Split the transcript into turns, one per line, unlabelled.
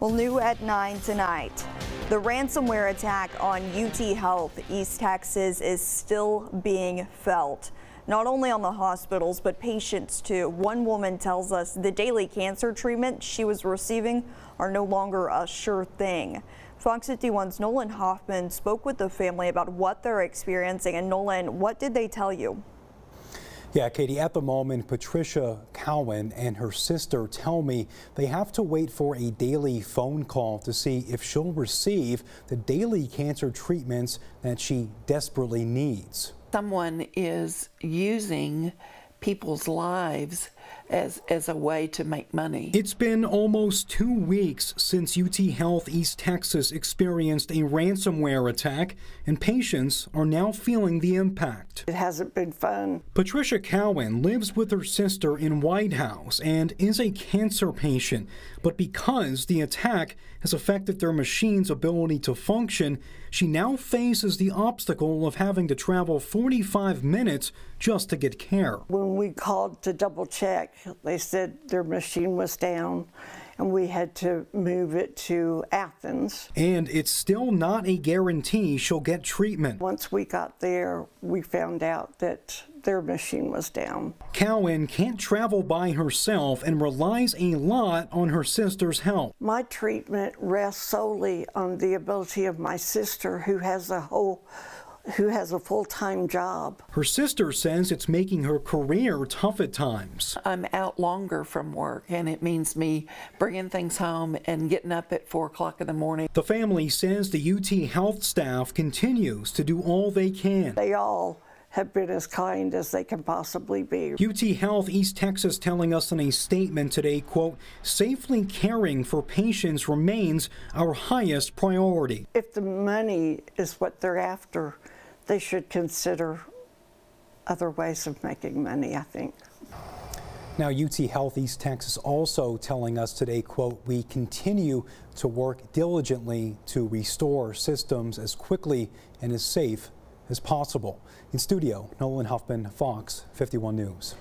Well, new at 9 tonight. The ransomware attack on UT Health East Texas is still being felt. Not only on the hospitals, but patients too. One woman tells us the daily cancer treatment she was receiving are no longer a sure thing. Fox 51's Nolan Hoffman spoke with the family about what they're experiencing. And Nolan, what did they tell you?
Yeah, Katie, at the moment, Patricia Cowan and her sister tell me they have to wait for a daily phone call to see if she'll receive the daily cancer treatments that she desperately needs.
Someone is using people's lives as, as a way to make money.
It's been almost two weeks since UT Health East Texas experienced a ransomware attack, and patients are now feeling the impact.
It hasn't been fun.
Patricia Cowan lives with her sister in White House and is a cancer patient, but because the attack has affected their machine's ability to function, she now faces the obstacle of having to travel 45 minutes just to get care.
When we called to double check, they said their machine was down and we had to move it to Athens.
And it's still not a guarantee she'll get treatment.
Once we got there, we found out that their machine was down.
Cowan can't travel by herself and relies a lot on her sister's help.
My treatment rests solely on the ability of my sister who has a whole who has a full-time job.
Her sister says it's making her career tough at times.
I'm out longer from work and it means me bringing things home and getting up at 4 o'clock in the morning.
The family says the UT health staff continues to do all they can.
They all have been as kind as they can possibly be.
UT Health East Texas telling us in a statement today, quote, safely caring for patients remains our highest priority.
If the money is what they're after, they should consider other ways of making money, I think.
Now, UT Health East Texas also telling us today, quote, we continue to work diligently to restore systems as quickly and as safe as possible. In studio, Nolan Huffman, Fox 51 News.